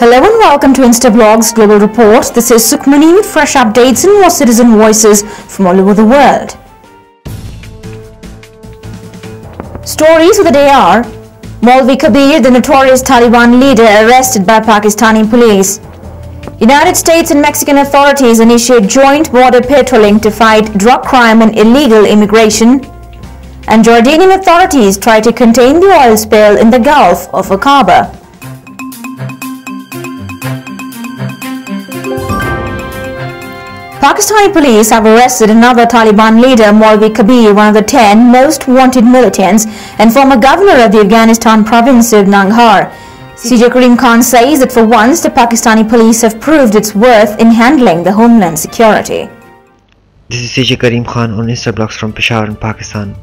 Hello and welcome to Instablogs Global Report. This is Sukmani with fresh updates and more citizen voices from all over the world. Stories of the day are Maulvi Kabir, the notorious Taliban leader, arrested by Pakistani police. United States and Mexican authorities initiate joint border patrolling to fight drug crime and illegal immigration. And Jordanian authorities try to contain the oil spill in the Gulf of Aqaba. Pakistani police have arrested another Taliban leader, Maulvi Kabir, one of the 10 most wanted militants and former governor of the Afghanistan province of Nangarhar. CJ Karim Khan says that for once the Pakistani police have proved its worth in handling the homeland security. This is CJ Karim Khan on Instablogs from Peshawar in Pakistan.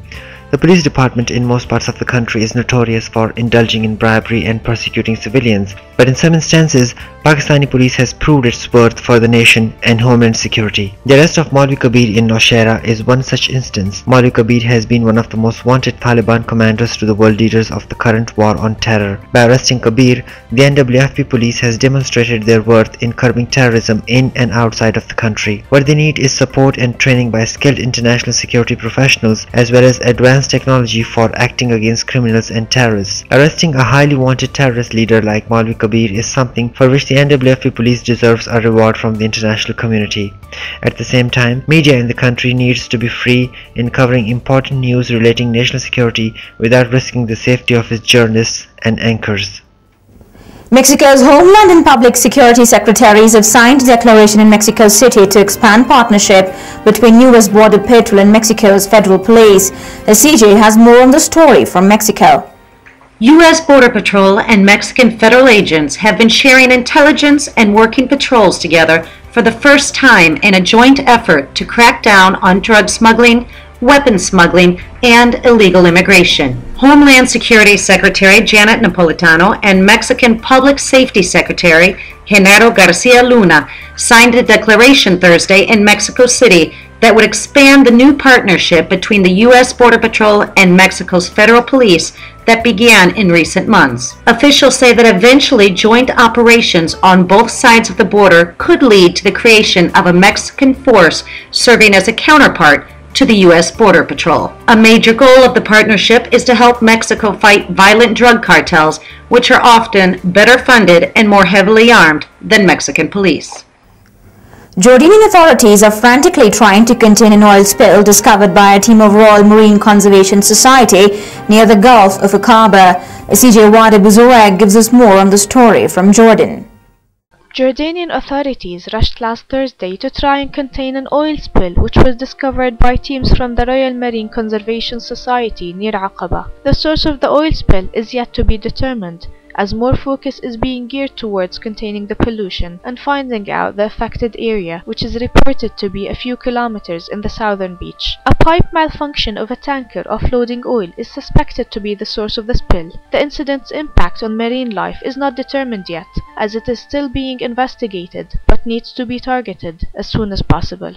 The police department in most parts of the country is notorious for indulging in bribery and persecuting civilians, but in some instances, Pakistani police has proved its worth for the nation and homeland security. The arrest of Maulvi Kabir in Nowshera is one such instance. Maulvi Kabir has been one of the most wanted Taliban commanders to the world leaders of the current war on terror. By arresting Kabir, the NWFP police has demonstrated their worth in curbing terrorism in and outside of the country. What they need is support and training by skilled international security professionals as well as advanced technology for acting against criminals and terrorists. Arresting a highly wanted terrorist leader like Maulvi Kabir is something for which the NWFP police deserves a reward from the international community. At the same time, media in the country needs to be free in covering important news relating national security without risking the safety of its journalists and anchors. Mexico's Homeland and Public Security Secretaries have signed a declaration in Mexico City to expand partnership between U.S. Border Patrol and Mexico's federal police. The CJ has more on the story from Mexico. U.S. Border Patrol and Mexican federal agents have been sharing intelligence and working patrols together for the first time in a joint effort to crack down on drug smuggling, weapons smuggling, and illegal immigration. Homeland Security Secretary Janet Napolitano and Mexican Public Safety Secretary Genaro Garcia Luna signed a declaration Thursday in Mexico City that would expand the new partnership between the U.S. Border Patrol and Mexico's federal police that began in recent months. Officials say that eventually joint operations on both sides of the border could lead to the creation of a Mexican force serving as a counterpart to the U.S. Border Patrol. A major goal of the partnership is to help Mexico fight violent drug cartels, which are often better funded and more heavily armed than Mexican police. Jordanian authorities are frantically trying to contain an oil spill discovered by a team of Royal Marine Conservation Society near the Gulf of Aqaba. CJ Wade Buzureg gives us more on the story from Jordan. Jordanian authorities rushed last Thursday to try and contain an oil spill which was discovered by teams from the Royal Marine Conservation Society near Aqaba. The source of the oil spill is yet to be determined, as more focus is being geared towards containing the pollution and finding out the affected area, which is reported to be a few kilometers in the southern beach. A pipe malfunction of a tanker offloading oil is suspected to be the source of the spill. The incident's impact on marine life is not determined yet, as it is still being investigated, but needs to be targeted as soon as possible.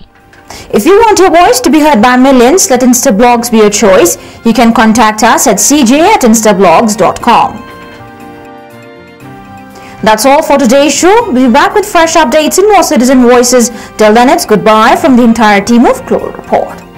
If you want your voice to be heard by millions, let Instablogs be your choice. You can contact us at cj at instablogs.com. That's all for today's show. We'll be back with fresh updates and more citizen voices. Till then, it's goodbye from the entire team of Global Report.